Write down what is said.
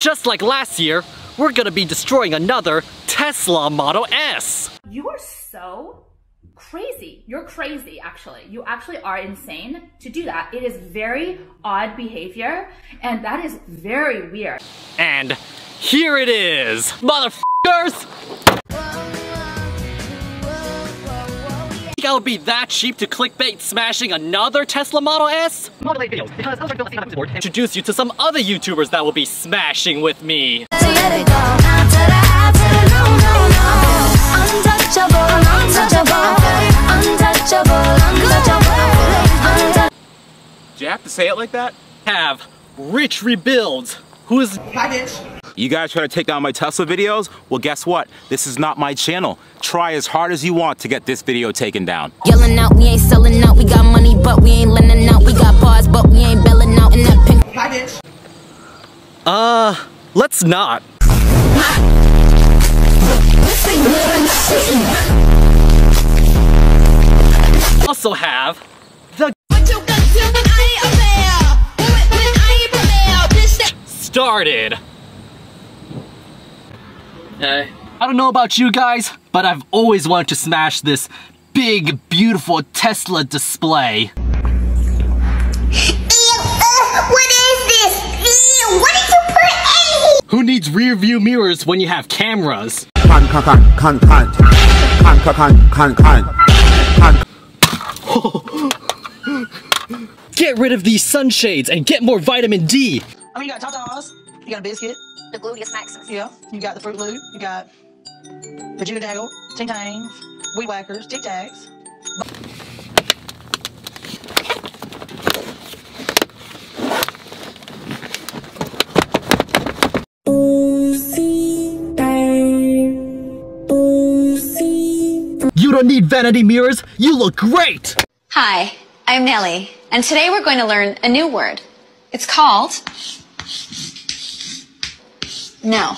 Just like last year, we're gonna be destroying another Tesla Model S. You are so crazy. You're crazy, actually. You actually are insane to do that. It is very odd behavior, and that is very weird. And here it is, motherfuckers! Think I would be that cheap to clickbait smashing another Tesla Model S? videos because I was Introduce you to some other YouTubers that will be smashing with me. Do you have to say it like that? Have Rich Rebuilds, who is You guys try to take down my Tesla videos? Well, guess what? This is not my channel. Try as hard as you want to get this video taken down. Yelling out, we ain't selling out. We got money, but we ain't lending out. We got bars, but we ain't belling out in that pink. Uh, let's not. Also have the started. I don't know about you guys, but I've always wanted to smash this big, beautiful Tesla display. Who needs rear view mirrors when you have cameras? Con, con, con, con, con. Con, con, con, con, con. con. get rid of these sunshades and get more vitamin D you got a biscuit, The gluteus maximus. yeah, you got the Fruit Loop, you got the Jigga Daggle, Ting Tangs, Weed Whackers, Tic Tacs. You don't need vanity mirrors. You look great. Hi, I'm Nellie, and today we're going to learn a new word. It's called no.